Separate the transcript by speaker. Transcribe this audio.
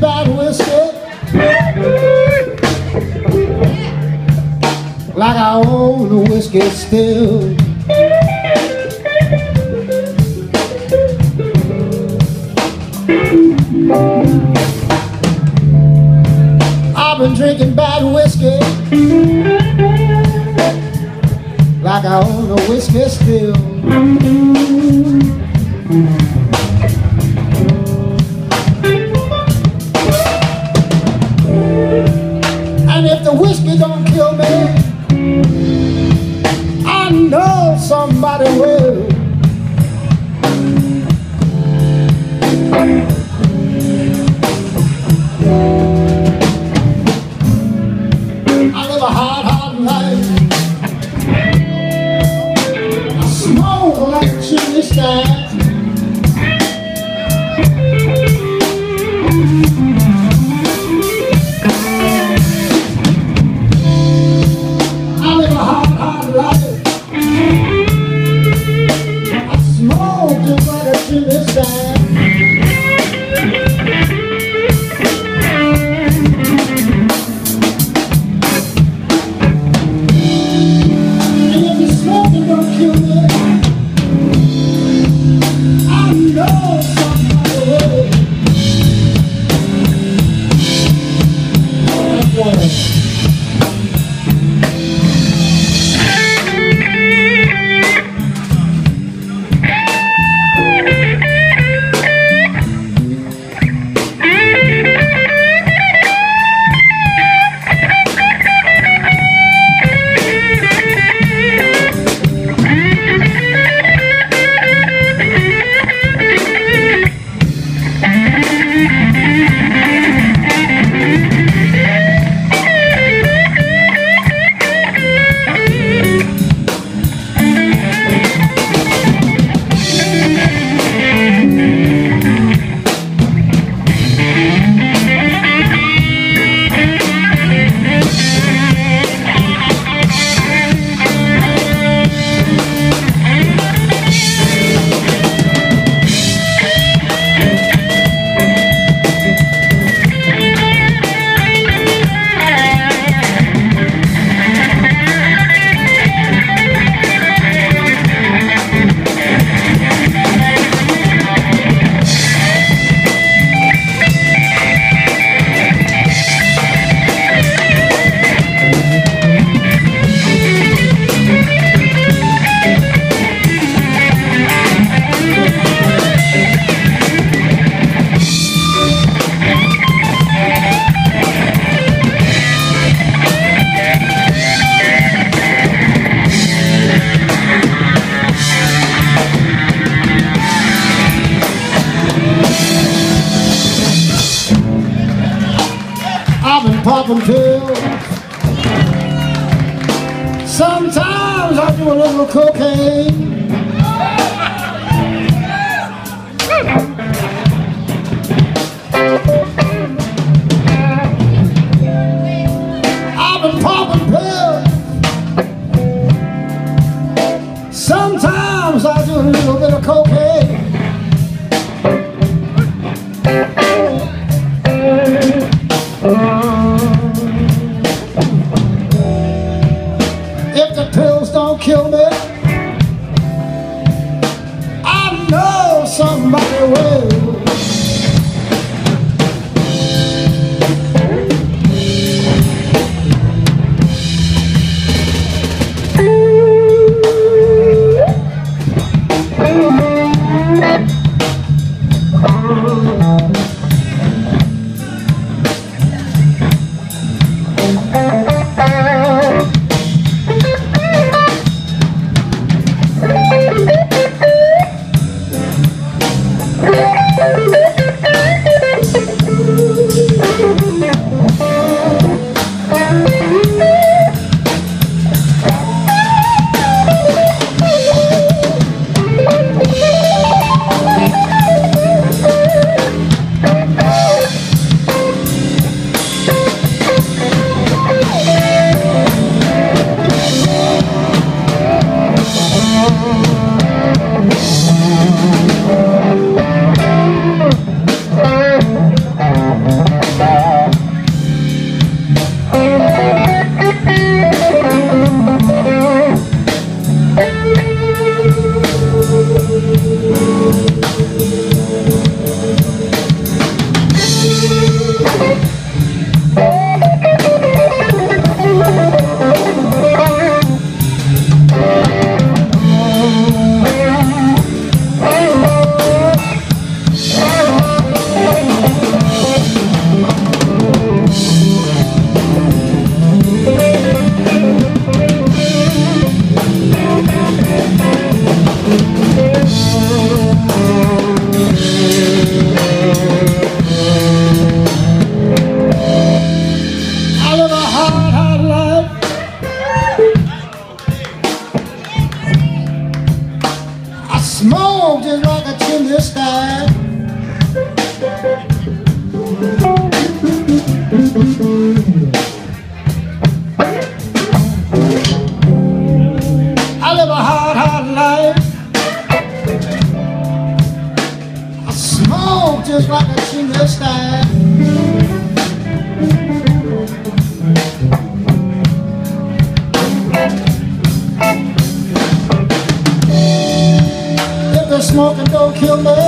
Speaker 1: bad whiskey. Like I own the whiskey still. I've been drinking bad whiskey Like I own the whiskey still popping pills. Sometimes I do a little cocaine. Smoke just like a chimney stack. If the smoking don't kill me,